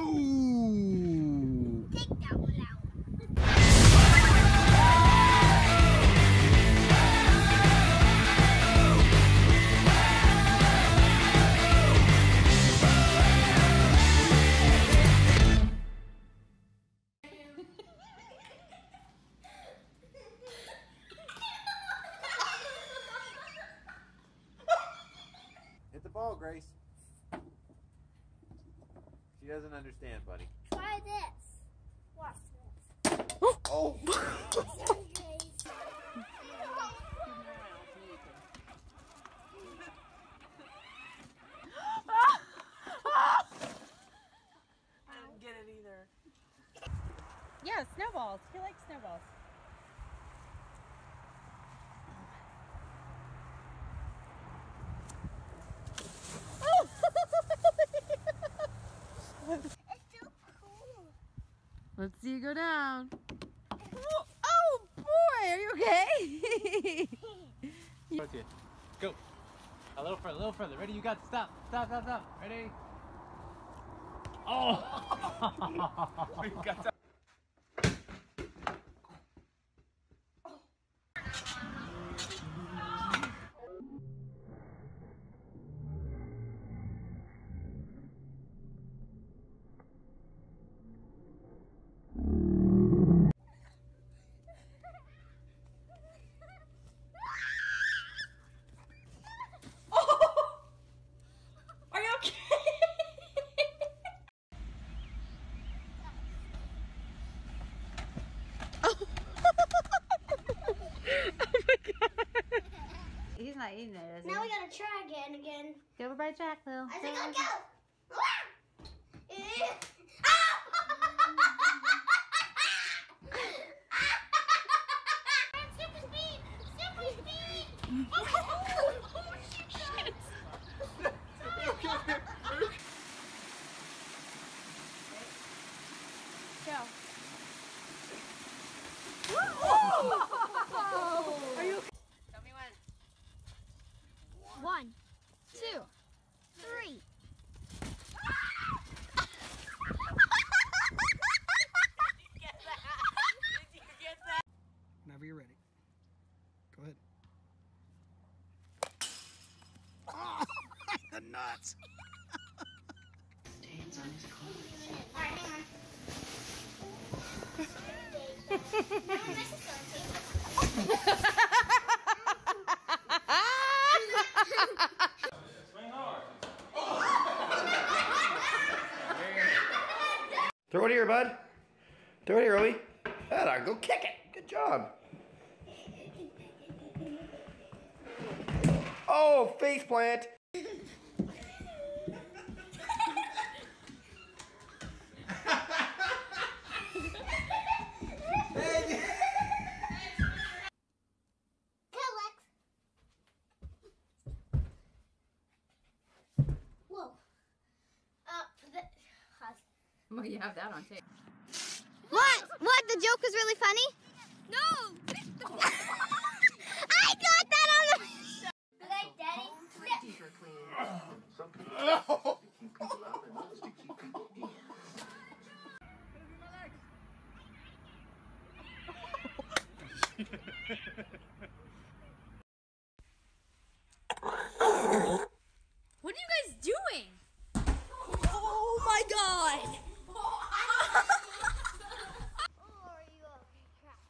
Oh! Buddy. Try this. Watch this. Oh! Sorry, I didn't get it either. Yeah, snowballs. He likes snowballs. Let's see you go down. Oh, boy, are you okay? Okay, go. A little further, a little further. Ready? You got stop. Stop, stop, stop. Ready? Oh! you got to- not eating it, is he? Now we gotta try again. Again. Go over by Jack, Lil. I think I'll go. Eh. One, two, three. Whenever you're ready. Go ahead. Oh, the nuts. Alright, hang on. Remember this is gonna take- Throw it here, bud. Throw it here, Owie. That go kick it. Good job. Oh, face plant. Go, Lex. Whoa. Uh, the, Well, you have that on tape. What? What? The joke was really funny? No! I got that on the. Good night, Daddy. What are you guys doing? Oh my god! Or you go crap.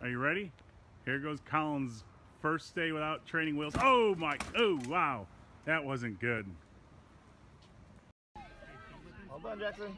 Are you ready? Here goes Colin's first day without training wheels. Oh my, oh wow. That wasn't good. Well done, Jackson.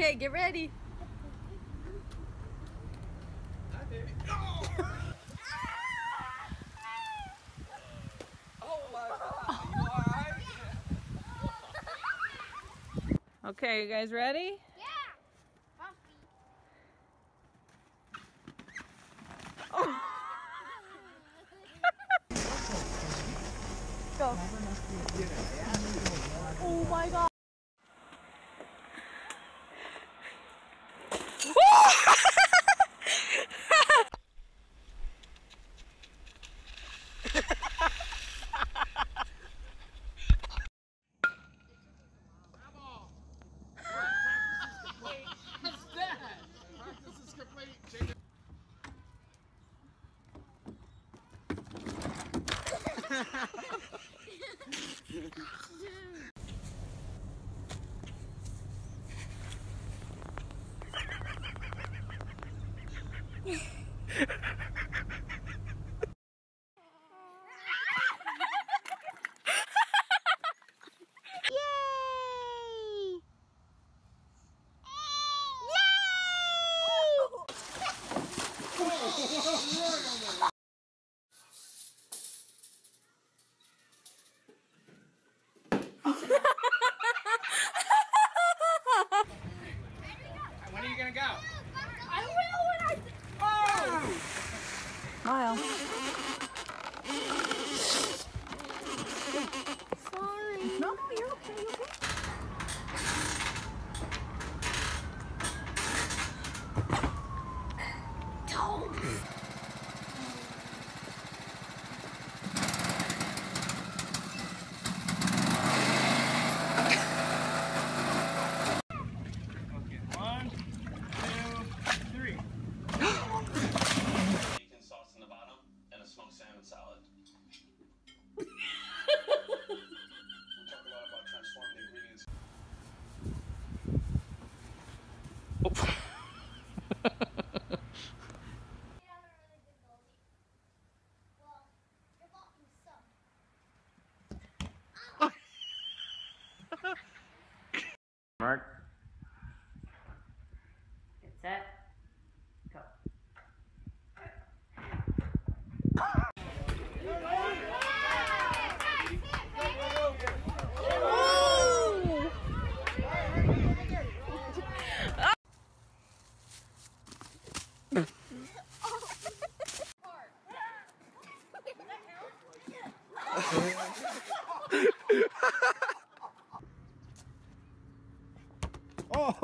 Okay, get ready. Hi, baby. Oh, oh my God. You okay, you guys ready?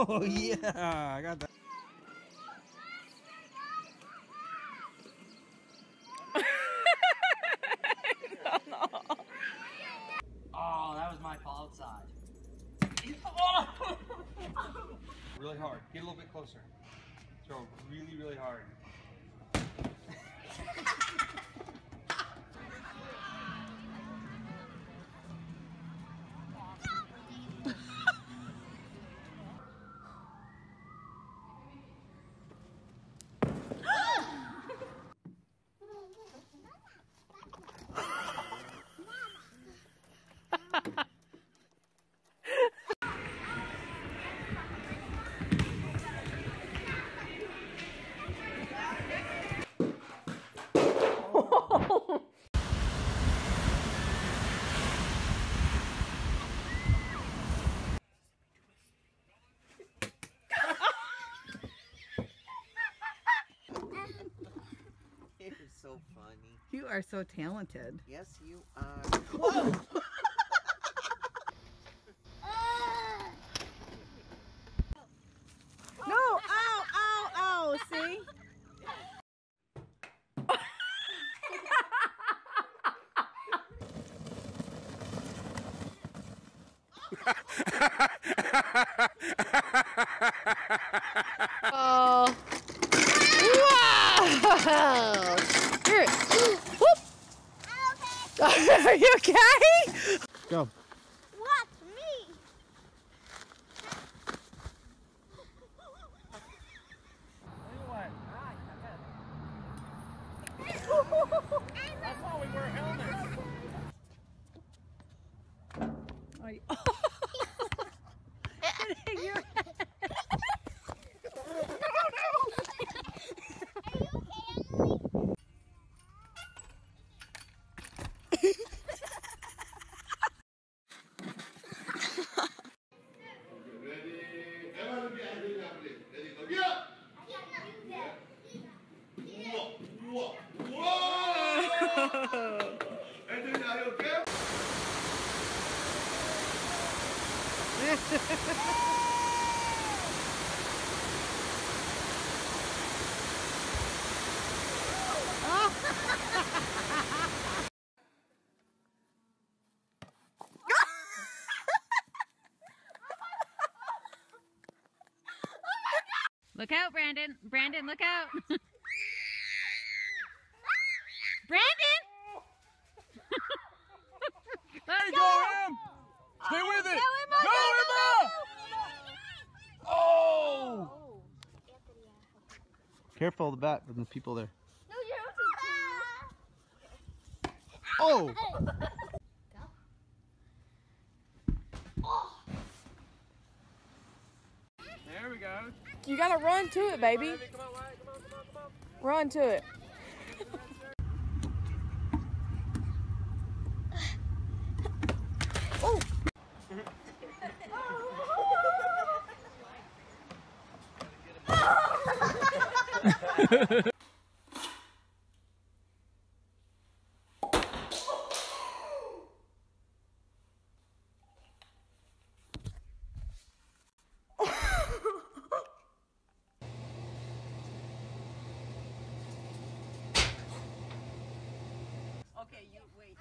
Oh yeah, I got that. Oh, that was my fault outside. really hard. Get a little bit closer. Throw really, really hard. You're so funny. You are so talented. Yes, you are. No, ow, ow, ow. See? Oh. Wow! Here. Whoop. Are you okay? Go. What? Me? That's why we wear helmets. Are you- Hitting your head. Look out, Brandon. Brandon, look out. Brandon! There you go, Em! Stay oh, with it! Go, Emma! Oh! Careful of the bat and the people there. No, you're Oh! We go. You gotta run to it, baby. Run to it. Okay, you wait.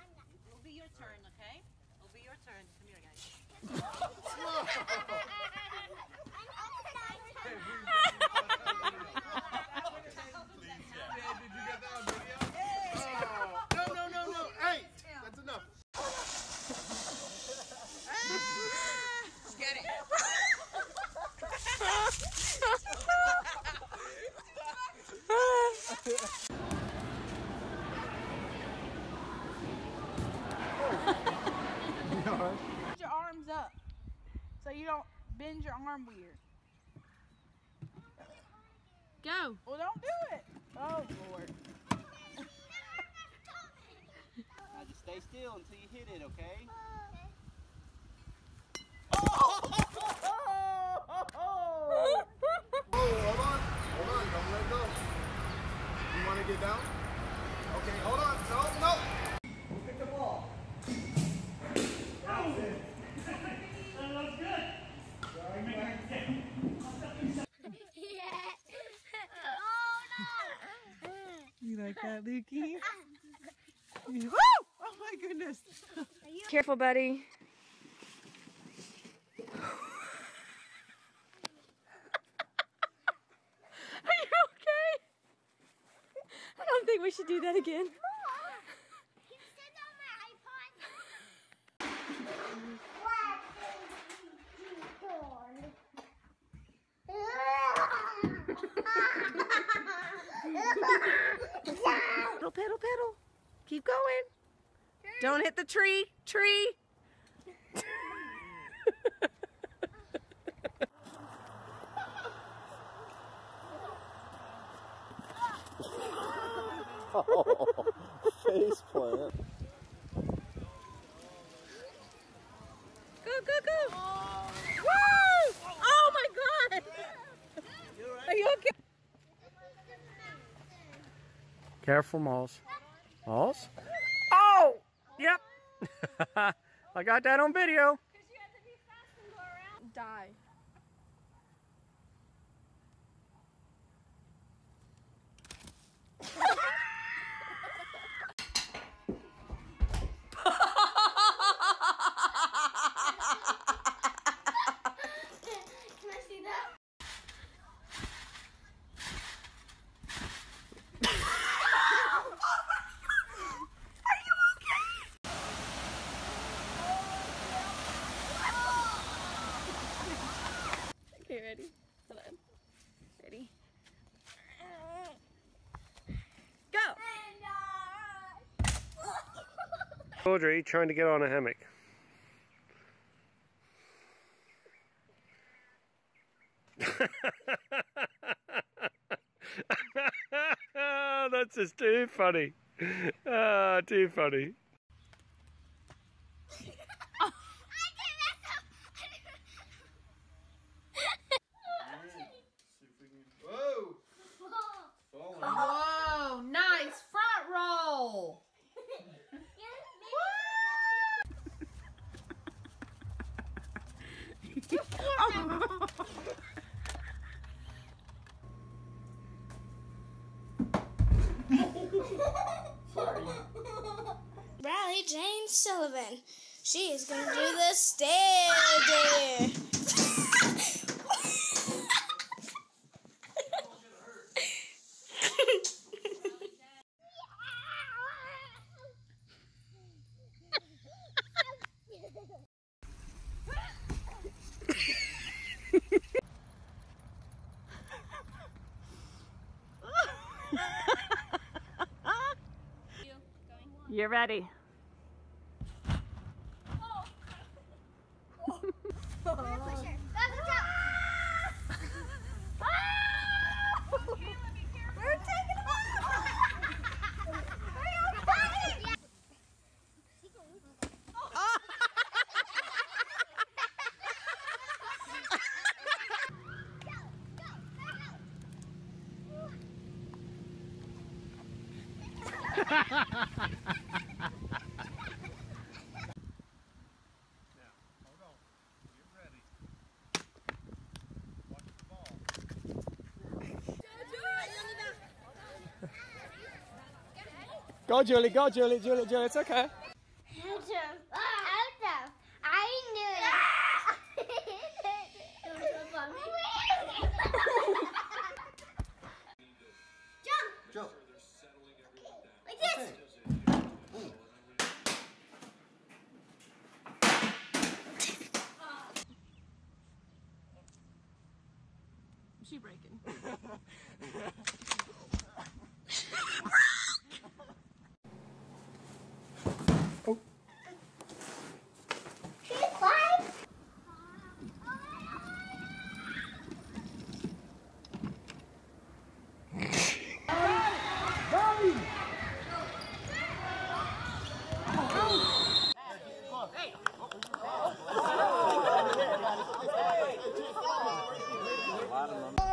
It'll be your turn, okay? It'll be your turn. Come here, guys. No, no, no, no. Hey, that's enough. Put your arms up so you don't bend your arm weird. Go. Well, don't do it. Oh, Lord. Now just stay still until you hit it, okay? Oh, hold on. Hold on. Don't let go. You want to get down? Okay, hold on. No, no. Pick the ball. You like that, Lukey? Woo! Oh my goodness. Careful, buddy. Are you okay? I don't think we should do that again. Pedal, pedal. Keep going. Don't hit the tree. Tree. Face plant. Go, go, go. Woo! Oh my God. Are you okay? Careful, Malls. Malls? Oh! Yep. I got that on video. Die. Can I see that? Okay, ready? Hold on. Ready? Go! Audrey trying to get on a hammock. That's just too funny. Ah, too funny. Jane Sullivan. She is going to do the stair dare. Go, Julie. Go, Julie. Julie, Julie. It's okay. I knew Jump! Jump. Like this! She breaking.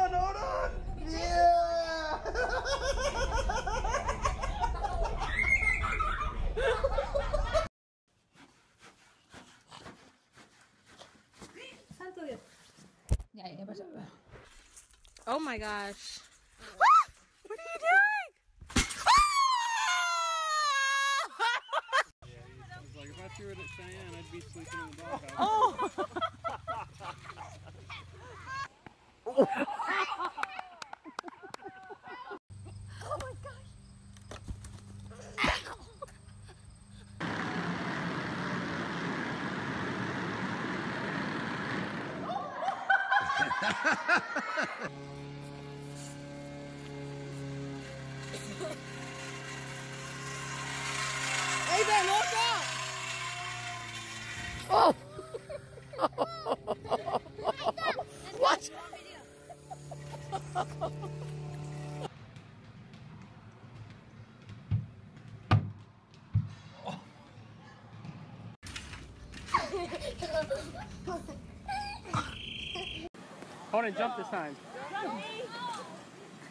on, hold on. Yeah. Oh my gosh. What are you doing? I was like, if I threw it at Cheyenne, I'd be sleeping in the doghouse. Oh. Hold on, jump this time.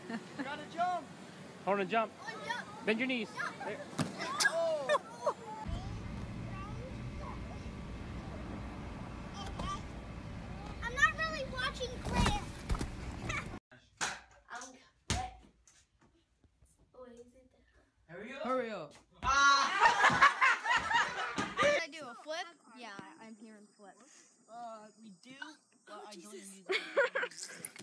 Gotta jump. Hold on, jump. Bend your knees. There. I'm not really watching Claire. Hurry up. Should I do a flip? Yeah, I'm hearing flip. Uh, we do, but I don't use Oh my